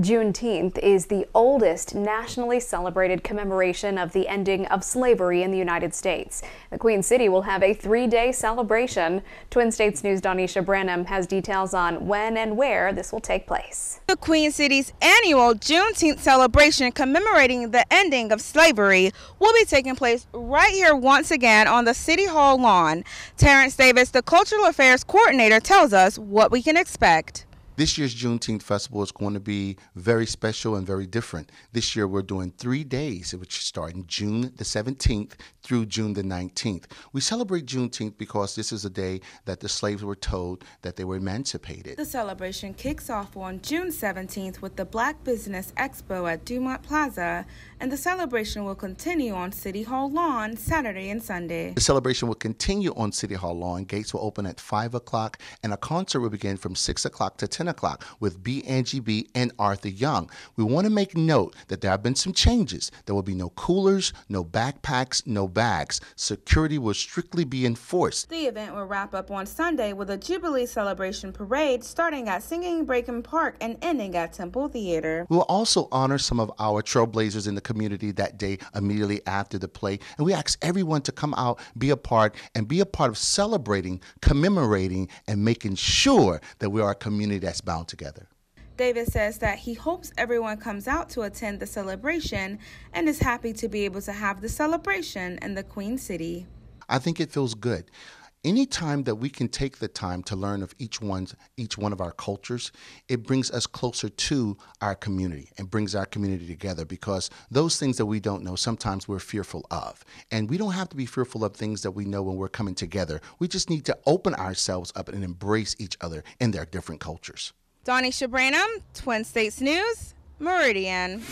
Juneteenth is the oldest nationally celebrated commemoration of the ending of slavery in the United States. The Queen City will have a three-day celebration. Twin States News' Donisha Branham has details on when and where this will take place. The Queen City's annual Juneteenth celebration commemorating the ending of slavery will be taking place right here once again on the City Hall lawn. Terrence Davis, the Cultural Affairs Coordinator, tells us what we can expect. This year's Juneteenth Festival is going to be very special and very different. This year we're doing three days, which start in June the 17th through June the 19th. We celebrate Juneteenth because this is a day that the slaves were told that they were emancipated. The celebration kicks off on June 17th with the Black Business Expo at Dumont Plaza, and the celebration will continue on City Hall lawn Saturday and Sunday. The celebration will continue on City Hall lawn. Gates will open at 5 o'clock, and a concert will begin from 6 o'clock to 10 o'clock with B. Angie B. and Arthur Young. We want to make note that there have been some changes. There will be no coolers, no backpacks, no bags. Security will strictly be enforced. The event will wrap up on Sunday with a Jubilee celebration parade starting at Singing Brakeman Park and ending at Temple Theater. We will also honor some of our trailblazers in the community that day immediately after the play. And we ask everyone to come out, be a part, and be a part of celebrating, commemorating, and making sure that we are a community that's bound together. Davis says that he hopes everyone comes out to attend the celebration and is happy to be able to have the celebration in the Queen City. I think it feels good anytime that we can take the time to learn of each one's each one of our cultures it brings us closer to our community and brings our community together because those things that we don't know sometimes we're fearful of. And we don't have to be fearful of things that we know when we're coming together. We just need to open ourselves up and embrace each other in their different cultures. Donisha Branham, Twin States News, Meridian.